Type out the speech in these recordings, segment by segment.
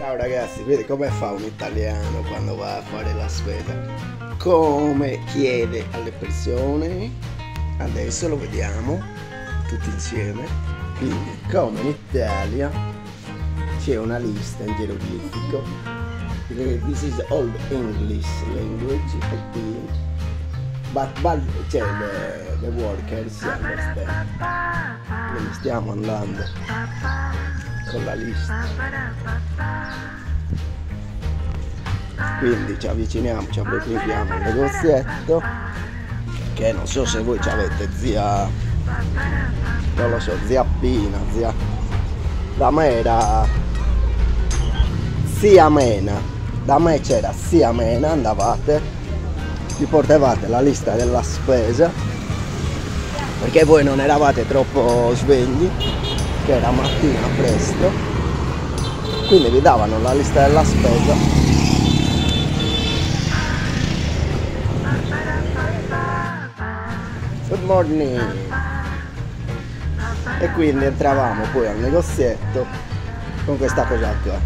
Ciao ragazzi, vedi come fa un italiano quando va a fare la spesa? Come chiede alle persone? Adesso lo vediamo tutti insieme. Quindi, come in Italia c'è una lista in geroglifico. This is old English language, I think. But, but cioè, the, the workers understand. Quindi stiamo andando con la lista. Quindi ci avviciniamo, ci appropriamo al negozietto che non so se voi ci avete zia, non lo so, zia Pina, zia... Da me era zia Mena, da me c'era zia Mena, andavate, vi portavate la lista della spesa perché voi non eravate troppo svegli che era mattina presto quindi vi davano la lista della spesa. Good morning. E quindi entravamo poi al negozietto con questa cosa qua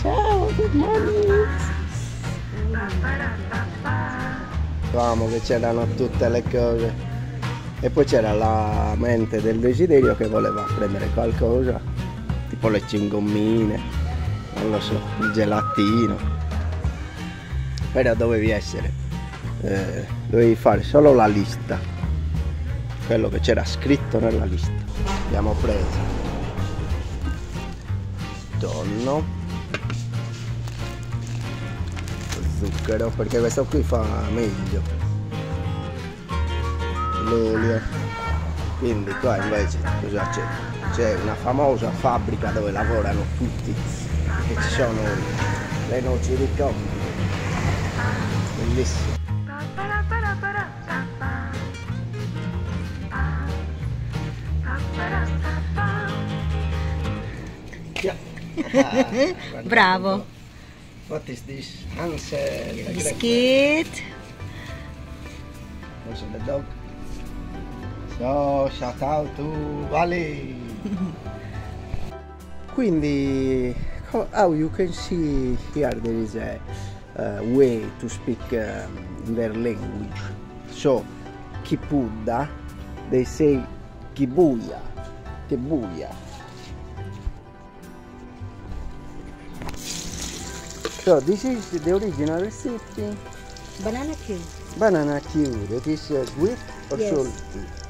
ciao good morning. Vedevamo che c'erano tutte le cose e poi c'era la mente del desiderio che voleva prendere qualcosa tipo le cingommine non lo so il gelatino però dovevi essere eh, dovevi fare solo la lista quello che c'era scritto nella lista. Abbiamo preso tonno zucchero perché questo qui fa meglio l'olio quindi qua invece cosa c'è c'è una famosa fabbrica dove lavorano tutti e ci sono le noci di cocco bellissimo Yeah. Ah, Bravo. What is this? Hansel. Biscuit. Also the dog. So, shout out to Valley. Quindi, how you can see here there is a uh, way to speak um, their language. So, Kipuda, they say Kibuya, Kibuya. So, this is the original recipe. Banana cue. Banana cue, that is uh, sweet or Yes. salty?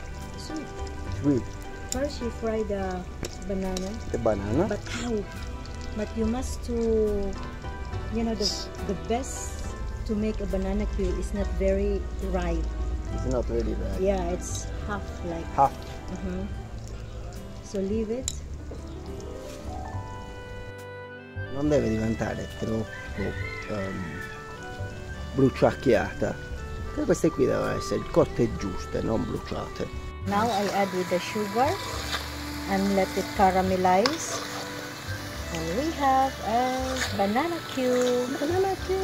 Sweet, First you fry the banana, the banana. but how? But you must to, you know, the the best to make a banana cue is not very ripe. It's not really bad. Yeah, it's half like. Half. uh So leave it. Non deve diventare troppo ehm, bruciacchiata. Queste qui devono essere cotte giuste, non bruciate. Now I add with the sugar and let it caramelize. And we have a banana cue. Banana cue!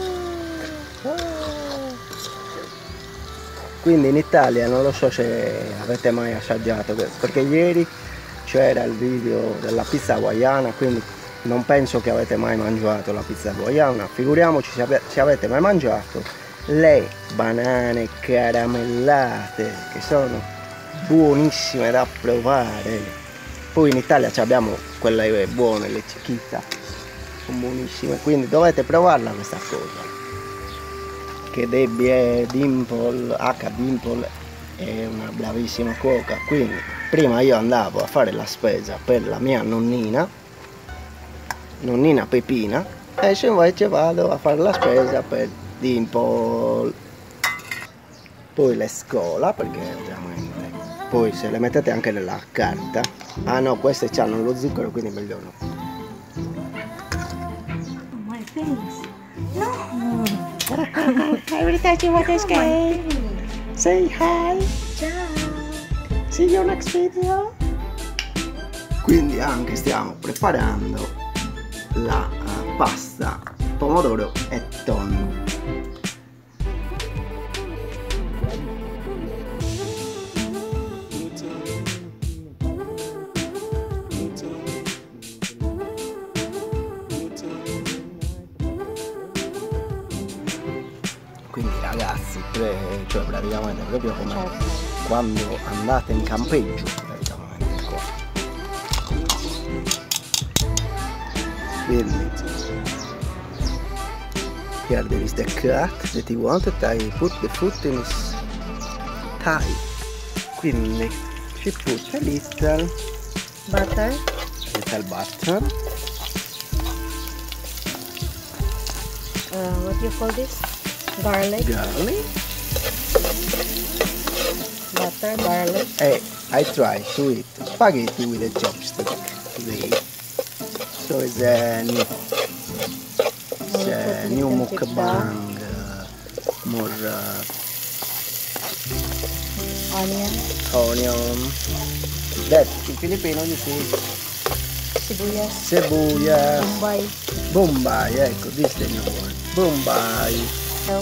Oh. Quindi in Italia non lo so se avete mai assaggiato questo, perché ieri c'era il video della pizza hawaiana, quindi non penso che avete mai mangiato la pizza hawaiana, figuriamoci se avete mai mangiato le banane caramellate, che sono buonissime da provare. Poi in Italia abbiamo quelle buone, le chiquita, sono buonissime, quindi dovete provarla questa cosa che Debbie Dimple, H Dimple è una bravissima cuoca, quindi prima io andavo a fare la spesa per la mia nonnina, nonnina Pepina, e invece vado a fare la spesa per Dimple. Poi le scola, perché ovviamente, poi se le mettete anche nella carta, ah no, queste hanno lo zucchero, quindi meglio no. My face. Every time you want to say hi. Ciao. See you next video. Quindi anche stiamo preparando la eh, pasta pomodoro e tonno. Cioè praticamente proprio come Certo. quando andate in campeggio, praticamente qua. Quindi, here there is the cut that he wanted, I put the foot in his thigh. Quindi, she put a little, Butter. little butter, Uh, what do you call this? Garlic. garlic, Butter, garlic. and I try to eat spaghetti with a chopstick today. So it's a new, it's a new mukbang, uh, more uh, Onion. onion. That in Filipino you say Sibuyas. cebulla, Bombay. bombay, ecco, this is the new one. Bombay, So,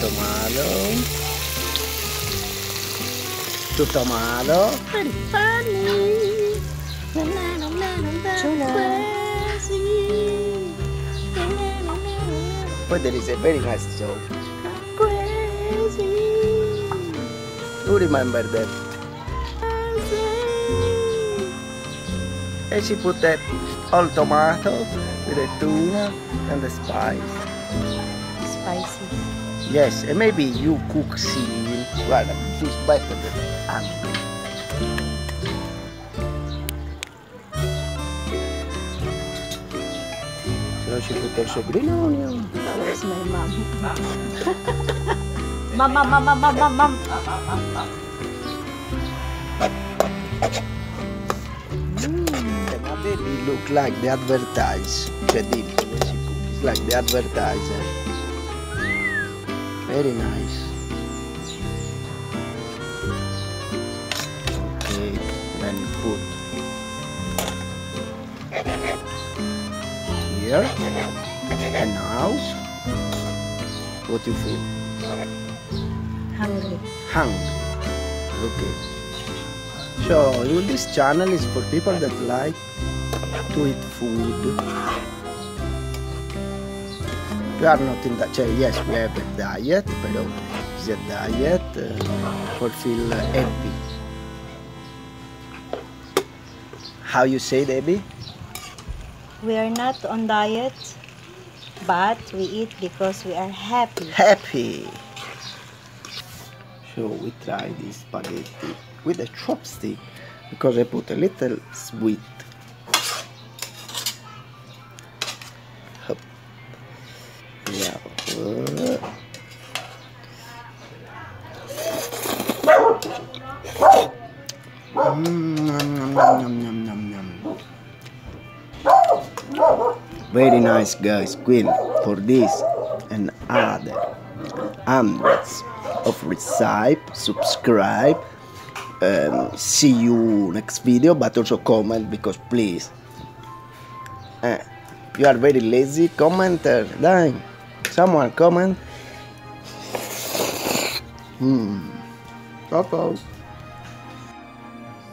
tomato, two tomato, very funny. tuna. But there is a very nice joke. Who remember that? And she put that all tomato with the tuna and the spice. Spicy. Yes, and maybe you cook seal. Well, she's better than Andy. So she put also green onion. That's my mom. mom, mom, mom, mom, mom, mom, mom. And now baby look like the advertise. Cioè dimmi come si put. It's like the advertiser. Very nice. Okay, then put here. And now, what do you feel? Hungry. Hungry. Okay. So this channel is for people that like to eat food. We are not in that. Cioè, yes, we have a diet, it's a diet uh, for feel happy. How you say, Debbie? We are not on diet, but we eat because we are happy. Happy. So we try this spaghetti with a chopstick because I put a little sweet. Very nice guys, Queen, for this and other. Hundreds of recipes, subscribe, um, see you next video, but also comment because please, eh, you are very lazy commenter, dai, someone coming. Hmm. Papa.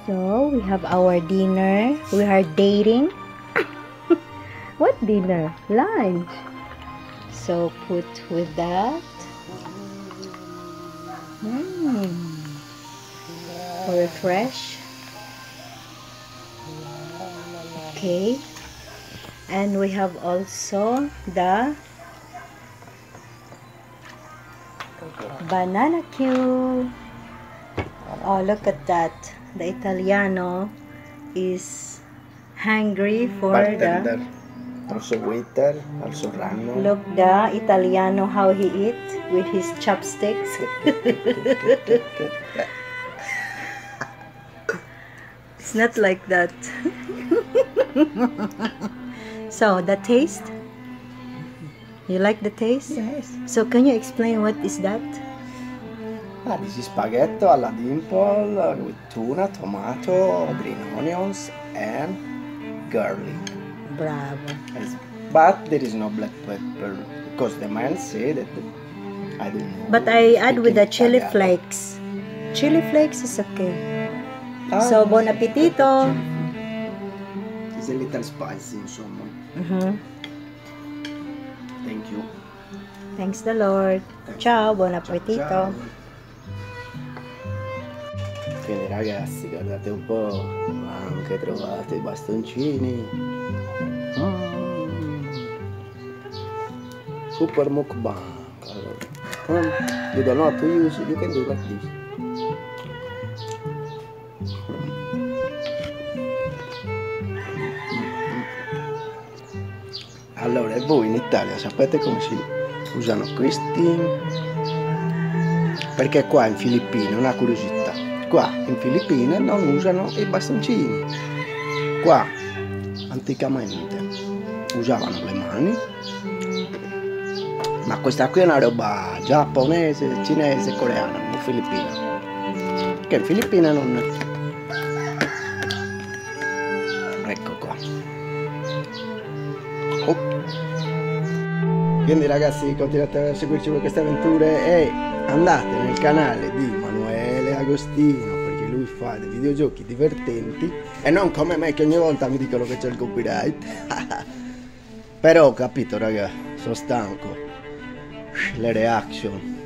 So we have our dinner. We are dating. what dinner? Lunch. So put with that. Mm. Refresh. Okay. And we have also the banana cue. Oh, look at that. The Italiano is hungry for Bartender. the Also waiter, also runner. look the Italiano how he eat with his chopsticks. it's not like that. so the taste. You like the taste? Yes. So can you explain what is that? Ah, this is spaghetto alla dimple uh, with tuna, tomato, green onions, and garlic. Bravo. Yes. But there is no black pepper because the man said that I don't know. But I add with the chili Tagalog. flakes. Chili flakes is okay. Ah, So, buon appetito. It's a little spicy, insomma. Mhm. Thank you. Thanks the Lord. Ciao, buon appetito. Ciao. Quindi ragazzi, guardate un po', anche trovato i bastoncini. Mm. Super mukbang. Allora, mm, you don't know to use you can do like this. Allora, voi in Italia sapete come si usano questi? Perché qua in Filippine, una curiosità, qua in Filippine non usano i bastoncini. Qua, anticamente, usavano le mani, ma questa qui è una roba giapponese, cinese, coreana, non filippina. Che in Filippine non... Ecco qua. Oh. Quindi ragazzi continuate a seguirci con queste avventure e andate nel canale di Manuele Agostino perché lui fa dei videogiochi divertenti e non come me che ogni volta mi dicono che c'è il copyright. Però ho capito raga, sono stanco. Le reaction.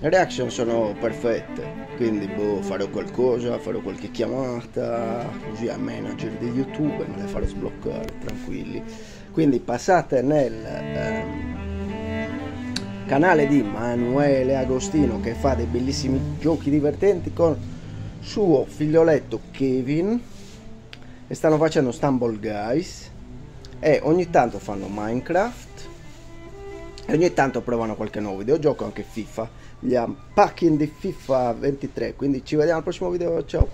Le reaction sono perfette, quindi boh, farò qualcosa, farò qualche chiamata, così al manager di YouTube me le farò sbloccare, tranquilli. Quindi passate nel ehm, canale di Manuele Agostino che fa dei bellissimi giochi divertenti con suo figlioletto Kevin. E stanno facendo Stumble Guys. E ogni tanto fanno Minecraft. E ogni tanto provano qualche nuovo videogioco, anche FIFA, gli unpacking di FIFA 23. Quindi ci vediamo al prossimo video, ciao!